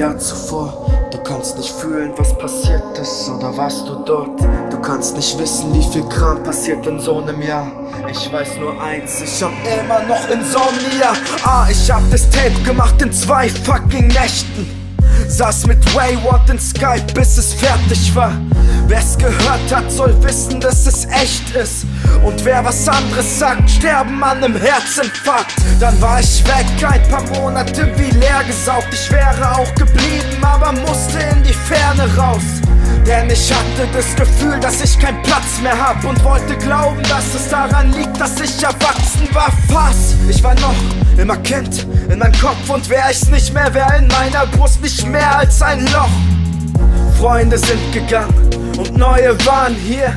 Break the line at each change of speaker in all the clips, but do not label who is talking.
Jahr zuvor. Du kannst nicht fühlen, was passiert ist, oder warst du dort? Du kannst nicht wissen, wie viel Kram passiert in so einem Jahr. Ich weiß nur eins, ich hab immer noch Insomnia. Ah, ich hab das Tape gemacht in zwei fucking Nächten. Saß mit Wayward in Skype, bis es fertig war. Wer's gehört hat, soll wissen, dass es echt ist. Und wer was anderes sagt, sterben an einem Herzinfarkt. Dann war ich weg, ein paar Monate wie leer gesaugt. Ich wäre auch geblieben, aber musste in die Ferne raus. Denn ich hatte das Gefühl, dass ich keinen Platz mehr hab und wollte glauben, dass es daran liegt, dass ich erwachsen war. Fass, ich war noch immer Kind in meinem Kopf und wär ich's nicht mehr, wär in meiner Brust nicht mehr als ein Loch. Freunde sind gegangen und neue waren hier.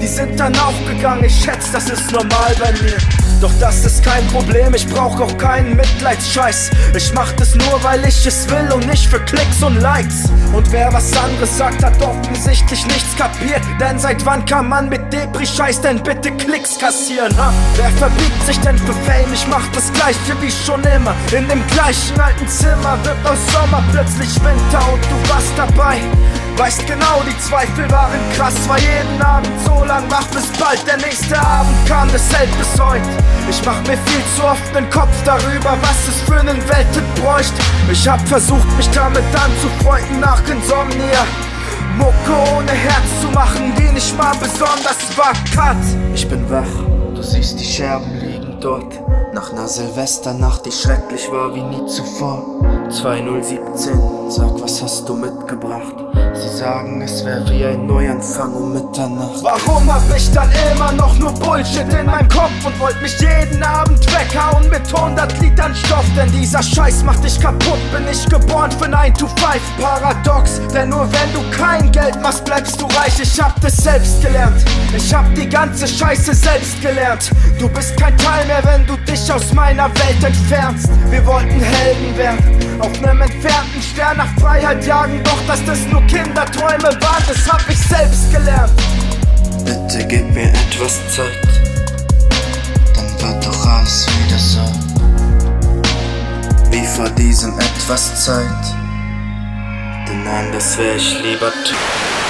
Die sind dann auch gegangen, ich schätze, das ist normal bei mir. Doch das ist kein Problem, ich brauch auch keinen Mitleidsscheiß. Ich mach das nur, weil ich es will und nicht für Klicks und Likes. Und wer was anderes sagt, hat offensichtlich nichts kapiert. Denn seit wann kann man mit Depri-Scheiß denn bitte Klicks kassieren? Ha? Wer verbiegt sich denn für Fame? Ich mach das gleiche wie schon immer. In dem gleichen alten Zimmer wird aus Sommer plötzlich Winter und du warst dabei. Weißt genau, die Zweifel waren krass, war jeden Abend so lang wach bis bald. Der nächste kam, das hält bis heute. Ich mach mir viel zu oft nen Kopf darüber, was es für nen Welttipp bräuchte. Ich hab versucht, mich damit anzufreunden nach Insomnia. Mucke ohne Herz zu machen, die nicht mal besonders war. Cut! Ich bin wach, du siehst die Scherben liegen dort. Nach ner Silvesternacht, die schrecklich war wie nie zuvor. 2017, sag, was hast du mitgebracht? Sie sagen, es wäre wie ein Neuanfang um Mitternacht. Warum hab ich dann immer noch nur Bullshit in meinem Kopf und wollt mich jeden Abend weghauen mit 100 Litern Stoff? Denn dieser Scheiß macht dich kaputt, bin ich geboren für 9 to 5. Paradox, denn nur wenn du kein Geld machst, bleibst du reich. Ich hab das selbst gelernt, ich hab die ganze Scheiße selbst gelernt. Du bist kein Teil mehr, wenn du dich aus meiner Welt entfernst. Wir wollten Helden werden, auf nem entfernten Stern nach Freiheit jagen, doch dass das nur Kinderträume waren, das hab ich selbst gelernt. Bitte gib mir etwas Zeit, dann wird doch alles wieder so. Wie vor diesem etwas Zeit, denn anders wär ich lieber tot.